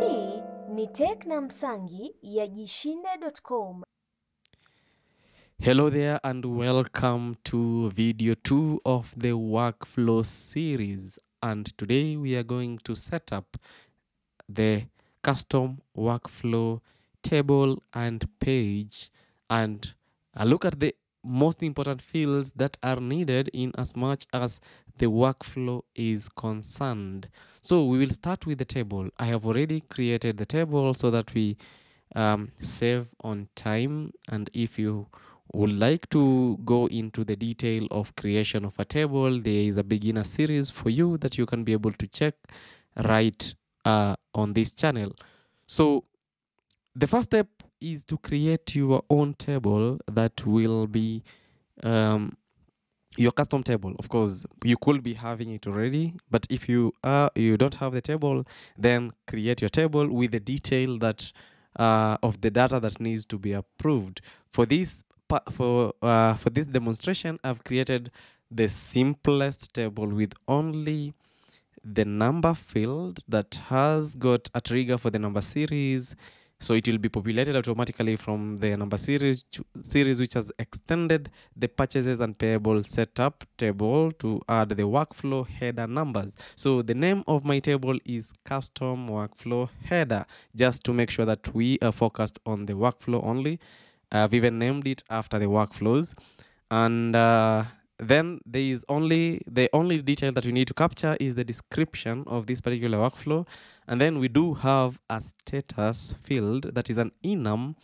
Hii ni Tech na Msangi ya jishinde.com. Hello there and welcome to video 2 of the workflow series and today we are going to set up the custom workflow table and page and a look at the most important fields that are needed in as much as the workflow is concerned. So we will start with the table. I have already created the table so that we um, save on time and if you would like to go into the detail of creation of a table, there is a beginner series for you that you can be able to check right uh, on this channel. So the first step is to create your own table that will be um, your custom table. Of course, you could be having it already, but if you are you don't have the table, then create your table with the detail that uh, of the data that needs to be approved. For this for uh, for this demonstration, I've created the simplest table with only the number field that has got a trigger for the number series so it will be populated automatically from the number series series which has extended the purchases and payable setup table to add the workflow header numbers. So the name of my table is custom workflow header just to make sure that we are focused on the workflow only. I've even named it after the workflows. And uh, then there is only the only detail that we need to capture is the description of this particular workflow. And then we do have a status field that is an enum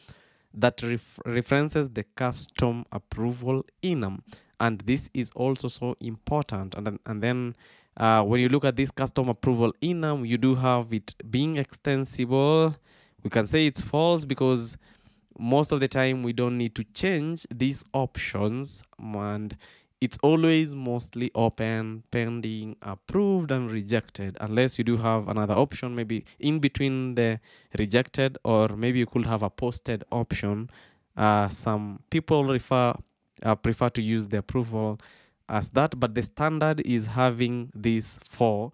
that ref- references the custom approval enum. And this is also so important. And then, and then uh, when you look at this custom approval enum you do have it being extensible. We can say it's false because most of the time we don't need to change these options. And it's always mostly open pending approved and rejected unless you do have another option maybe in between the rejected or maybe you could have a posted option. Uh, some people refer uh, prefer to use the approval as that but the standard is having these four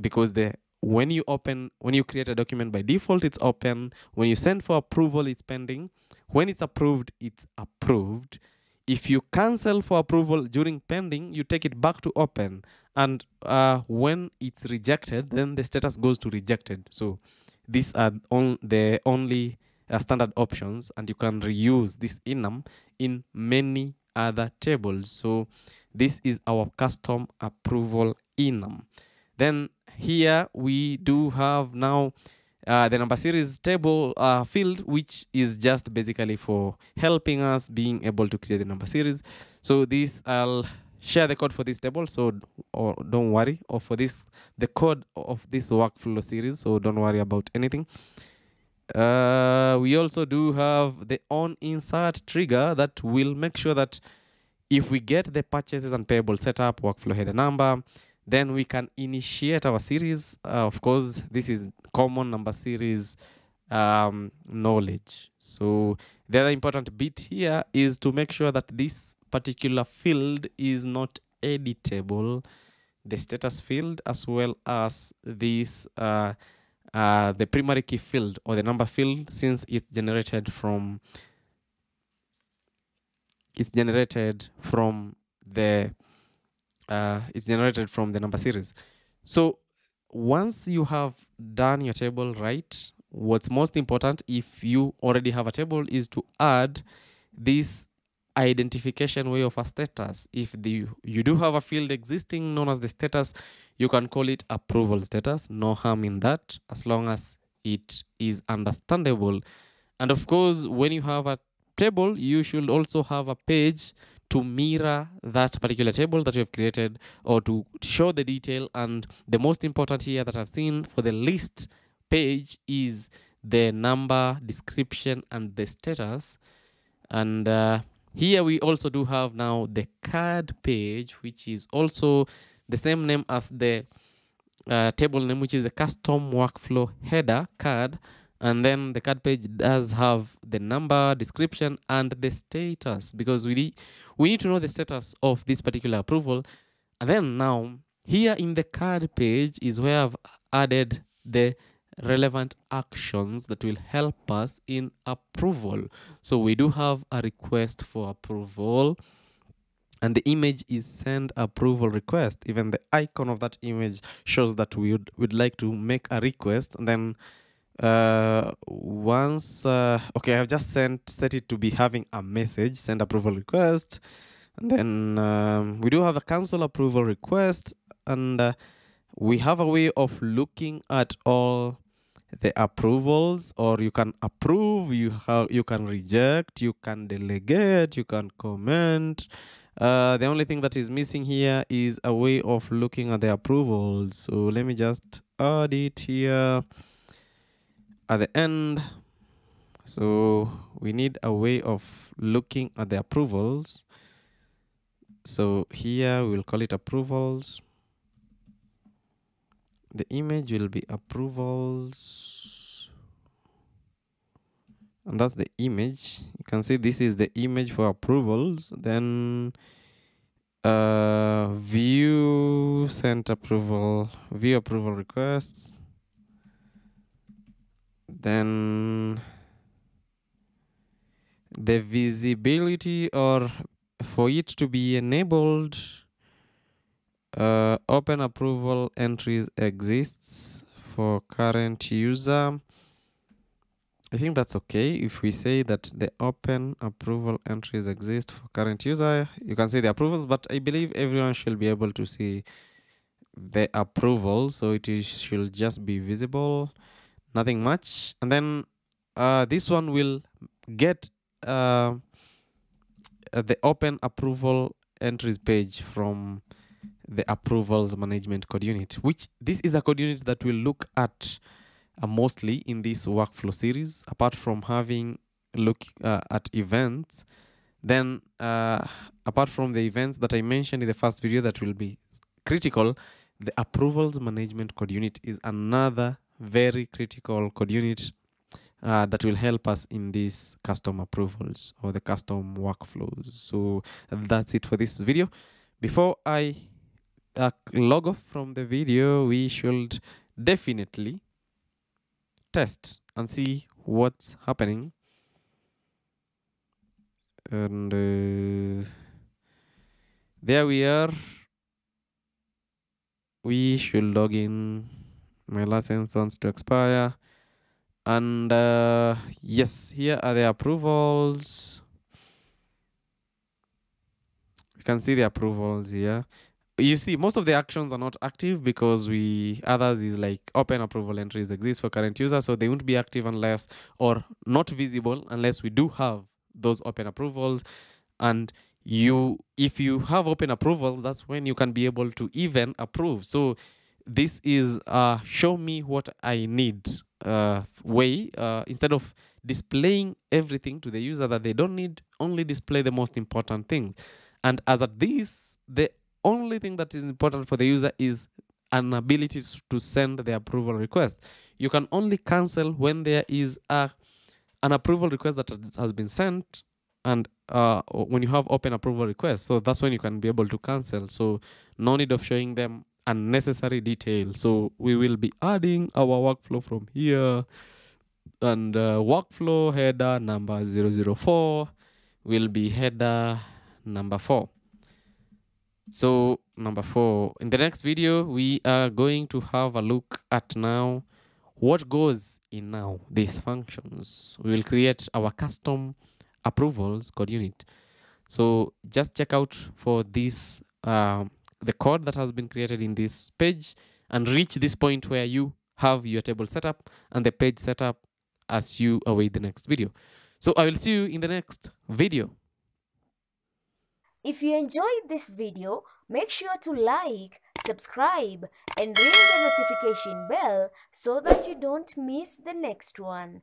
because the when you open when you create a document by default it's open. When you send for approval it's pending. When it's approved it's approved if you cancel for approval during pending you take it back to open. And uh, when it's rejected then the status goes to rejected. So these are on the only uh, standard options and you can reuse this enum in many other tables. So this is our custom approval enum. Then here we do have now uh, the number series table uh, field which is just basically for helping us being able to create the number series. So this i'll share the code for this table so or don't worry or for this the code of this workflow series so don't worry about anything. Uh, we also do have the on insert trigger that will make sure that if we get the purchases and payable setup workflow header number then we can initiate our series. Uh, of course this is common number series um, knowledge. So the other important bit here is to make sure that this particular field is not editable. The status field as well as this uh, uh, the primary key field or the number field since it's generated from it's generated from the uh, it's generated from the number series. So once you have done your table right, what's most important if you already have a table is to add this identification way of a status. If the you do have a field existing known as the status, you can call it approval status. No harm in that as long as it is understandable. And of course, when you have a table, you should also have a page to mirror that particular table that you have created or to show the detail. And the most important here that I've seen for the list page is the number, description, and the status. And uh, here we also do have now the card page, which is also the same name as the uh, table name, which is the custom workflow header card. And then the card page does have the number, description, and the status because we we need to know the status of this particular approval. And then now here in the card page is where I've added the relevant actions that will help us in approval. So we do have a request for approval and the image is send approval request even the icon of that image shows that we would, would like to make a request and then uh once uh, okay i've just sent set it to be having a message send approval request and then um, we do have a cancel approval request and uh, we have a way of looking at all the approvals or you can approve you have you can reject you can delegate you can comment. Uh, the only thing that is missing here is a way of looking at the approvals. So let me just add it here at the end. So we need a way of looking at the approvals. So here we'll call it approvals. The image will be approvals. And that's the image. You can see this is the image for approvals. Then uh view sent approval view approval requests then the visibility or for it to be enabled uh, open approval entries exists for current user. I think that's okay if we say that the open approval entries exist for current user. You can see the approvals but I believe everyone should be able to see the approval so it should just be visible nothing much. And then uh, this one will get uh, the open approval entries page from the approvals management code unit which this is a code unit that we'll look at uh, mostly in this workflow series apart from having look uh, at events. Then uh, apart from the events that i mentioned in the first video that will be critical the approvals management code unit is another very critical code unit uh, that will help us in these custom approvals or the custom workflows. So that's it for this video. Before i uh, log off from the video we should definitely test and see what's happening. And uh, there we are. We should log in my license wants to expire. And uh, yes here are the approvals. You can see the approvals here. You see most of the actions are not active because we others is like open approval entries exist for current user so they won't be active unless or not visible unless we do have those open approvals. And you if you have open approvals that's when you can be able to even approve. So this is uh show me what i need uh way uh instead of displaying everything to the user that they don't need only display the most important things. And as at this the only thing that is important for the user is an ability to send the approval request. You can only cancel when there is a an approval request that has been sent and uh, when you have open approval requests. So that's when you can be able to cancel. So no need of showing them unnecessary detail. So we will be adding our workflow from here. And uh, workflow header number 004 will be header number 4 so number 4 in the next video we are going to have a look at now what goes in now these functions. We will create our custom approvals code unit. So just check out for this um, the code that has been created in this page and reach this point where you have your table setup and the page setup as you await the next video so i will see you in the next video If you enjoyed this video, make sure to like, subscribe, and ring the notification bell so that you don't miss the next one.